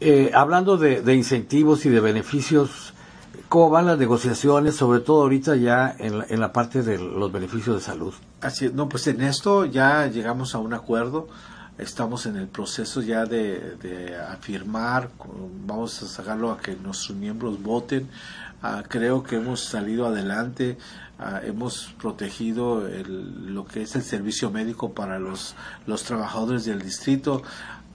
Eh, hablando de, de, incentivos y de beneficios, ¿cómo van las negociaciones, sobre todo ahorita ya en la, en la parte de los beneficios de salud? Así, no, pues en esto ya llegamos a un acuerdo estamos en el proceso ya de, de afirmar, vamos a sacarlo a que nuestros miembros voten. Uh, creo que hemos salido adelante, uh, hemos protegido el, lo que es el servicio médico para los, los trabajadores del distrito.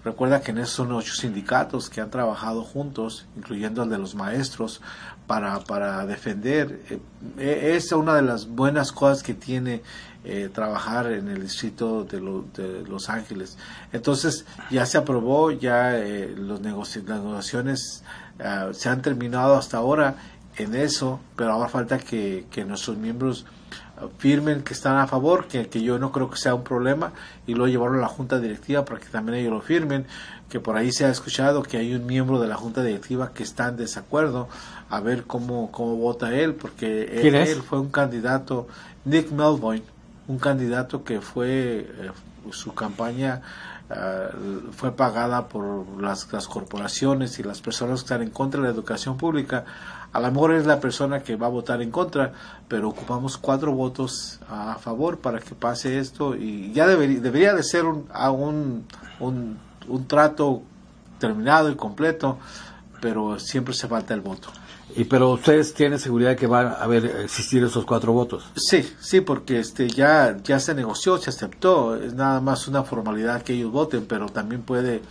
Recuerda que en esos son ocho sindicatos que han trabajado juntos, incluyendo el de los maestros, para, para defender. Eh, es una de las buenas cosas que tiene eh, trabajar en el distrito de, Los Ángeles. Entonces ya se aprobó, ya eh, los las negociaciones uh, se han terminado hasta ahora en eso, pero ahora falta que, que nuestros miembros firmen que están a favor, que, que, yo no creo que sea un problema, y luego llevarlo a la junta directiva para que también ellos lo firmen, que por ahí se ha escuchado que hay un miembro de la junta directiva que está en desacuerdo, a ver cómo, cómo vota él, porque él, él, fue un candidato, Nick Melvoin, un candidato que fue eh, su campaña uh, fue pagada por las, las, corporaciones y las personas que están en contra de la educación pública. A lo mejor es la persona que va a votar en contra, pero ocupamos cuatro votos a favor para que pase esto y ya debería, debería de ser un, un, un, un trato terminado y completo, pero siempre se falta el voto. Y pero ustedes tienen seguridad que van a haber existir esos cuatro votos. Sí, sí, porque este ya ya se negoció, se aceptó, es nada más una formalidad que ellos voten, pero también puede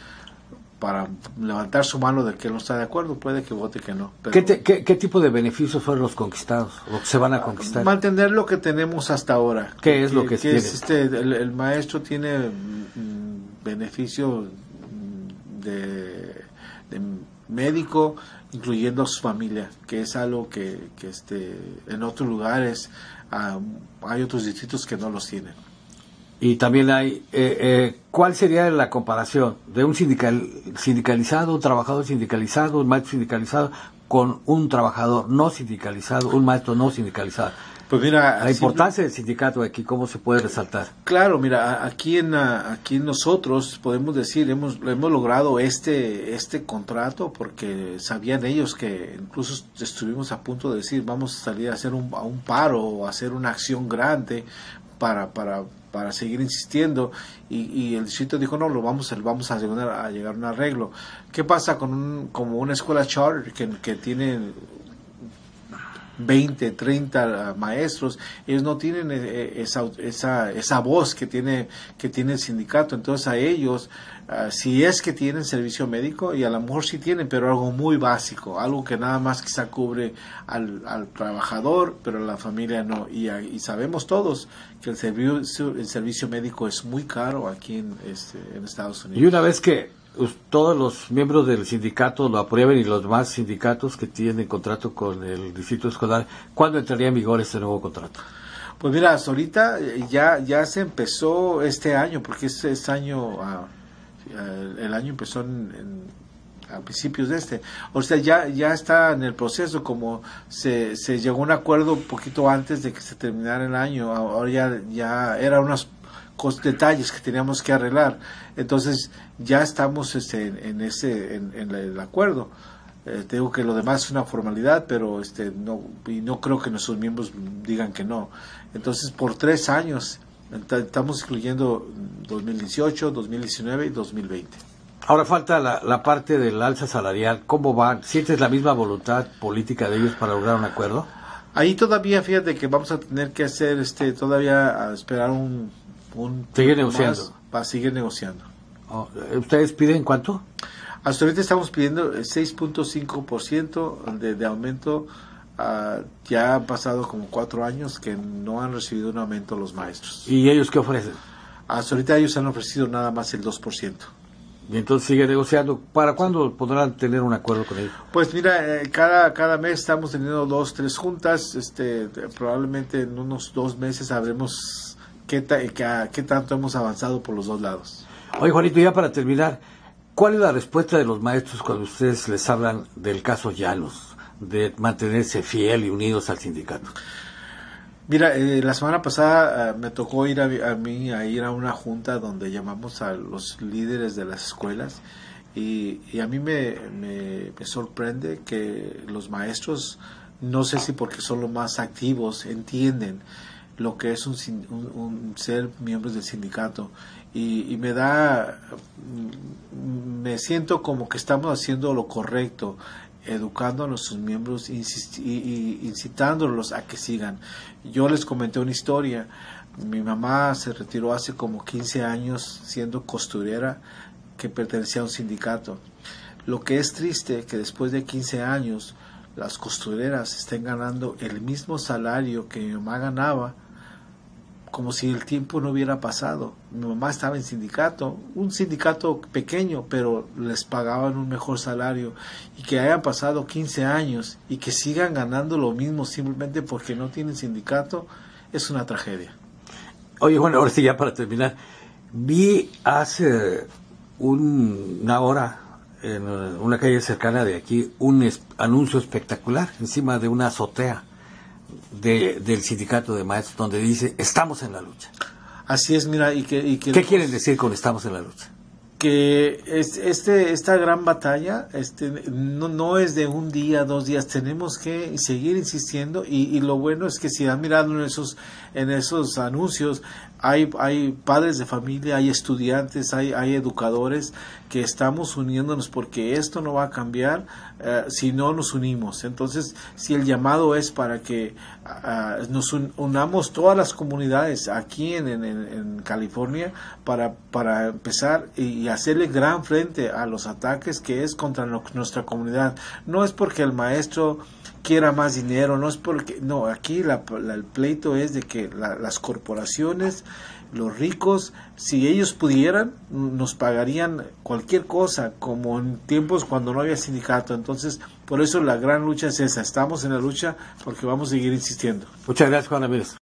para levantar su mano de que no está de acuerdo, puede que vote que no. Pero, ¿Qué, te, qué, ¿Qué, tipo de beneficios fueron los conquistados o se van a conquistar? Mantener lo que tenemos hasta ahora. ¿Qué es lo que, que es este, el, el, maestro tiene mm, beneficio de, de médico, incluyendo a su familia, que es algo que, que este, en otros lugares um, hay otros distritos que no los tienen. Y también hay, eh, eh, ¿cuál sería la comparación de un sindical, sindicalizado, un trabajador sindicalizado, un maestro sindicalizado, con un trabajador no sindicalizado, un maestro no sindicalizado? Pues mira, la importancia del sindicato aquí, ¿cómo se puede resaltar? Claro, mira, aquí en aquí nosotros podemos decir hemos hemos logrado este este contrato porque sabían ellos que incluso estuvimos a punto de decir vamos a salir a hacer un, a un paro o hacer una acción grande para para para seguir insistiendo. Y, y, el distrito dijo no lo vamos vamos a llegar a llegar a un arreglo qué pasa con un, como una escuela charter que, que tiene 20, 30 maestros, ellos no tienen esa, esa, esa voz que tiene, que tiene el sindicato. Entonces a ellos, uh, si es que tienen servicio médico, y a lo mejor sí tienen, pero algo muy básico, algo que nada más quizá cubre al, al trabajador, pero la familia no. Y, y sabemos todos que el servicio, el servicio médico es muy caro aquí en, este, en Estados Unidos. Y una vez que todos los miembros del sindicato lo aprueben y los demás sindicatos que tienen contrato con el distrito escolar, ¿cuándo entraría en vigor este nuevo contrato? Pues mira, hasta ahorita ya, ya se empezó este año, porque este, este año, uh, el año empezó en, a principios de este. O sea, ya, ya está en el proceso, como se, se llegó a un acuerdo un poquito antes de que se terminara el año, ahora ya, ya era detalles que teníamos que arreglar. Entonces ya estamos este, en, en ese en, en, el acuerdo. Eh, te digo que lo demás es una formalidad, pero este no y no creo que nuestros miembros digan que no. Entonces por tres años estamos incluyendo 2018, 2019 y 2020. Ahora falta la, la, parte del alza salarial. ¿Cómo va? ¿Sientes la misma voluntad política de ellos para lograr un acuerdo? Ahí todavía, fíjate que vamos a tener que hacer, este, todavía a esperar un, un sigue negociando para seguir negociando. Oh, ¿Ustedes piden cuánto? Hasta ahorita estamos pidiendo 6.5% de, de aumento. Uh, ya han pasado como cuatro años que no han recibido un aumento los maestros. ¿Y ellos qué ofrecen? Hasta ahorita ellos han ofrecido nada más el 2%. Y entonces sigue negociando. ¿Para cuándo podrán tener un acuerdo con ellos? Pues mira, eh, cada, cada mes estamos teniendo dos, tres juntas. Este, probablemente en unos dos meses sabremos qué, ta, qué, qué tanto hemos avanzado por los dos lados. Oye, Juanito, ya para terminar, ¿cuál es la respuesta de los maestros cuando ustedes les hablan del caso Llanos, de mantenerse fiel y unidos al sindicato? Mira, eh, la semana pasada uh, me tocó ir a, a, mí a ir a una junta donde llamamos a los líderes de las escuelas Y, a mí me, me, sorprende que los maestros, no sé si porque son los más activos, entienden lo que es un, un, ser miembros del sindicato. Y, me da me siento como que estamos haciendo lo correcto educando a nuestros miembros y incitándolos a que sigan. Yo les comenté una historia. Mi mamá se retiró hace como 15 años siendo costurera que pertenecía a un sindicato. Lo que es triste que después de 15 años las costureras estén ganando el mismo salario que mi mamá ganaba como si el tiempo no hubiera pasado. Mi mamá estaba en sindicato, un sindicato pequeño, pero les pagaban un mejor salario y que hayan pasado 15 años y que sigan ganando lo mismo simplemente porque no tienen sindicato, es una tragedia. Oye, bueno, ahora sí, ya para terminar, vi hace una hora en una calle cercana de aquí un anuncio espectacular encima de una azotea del sindicato de maestros donde dice estamos en la lucha. Así es, mira, y que... ¿Qué quieren decir con estamos en la lucha? Que este, esta gran batalla este, no, no, es de un día, dos días, tenemos que seguir insistiendo y, y, lo bueno es que si han mirado en esos, en esos anuncios, hay, hay padres de familia, hay estudiantes, hay, hay educadores que estamos uniéndonos porque esto no va a cambiar eh, si no nos unimos. Entonces, si el llamado es para que ah, nos unamos todas las comunidades aquí en, en, California para, para empezar y, hacerle gran frente a los ataques que es contra nuestra comunidad. No es porque el maestro quiera más dinero, no es porque, no, aquí el pleito es de que las corporaciones, los ricos, si ellos pudieran, nos pagarían cualquier cosa, como en tiempos cuando no había sindicato. Entonces, por eso la gran lucha es esa, estamos en la lucha porque vamos a seguir insistiendo. Muchas gracias, Juan Ramírez.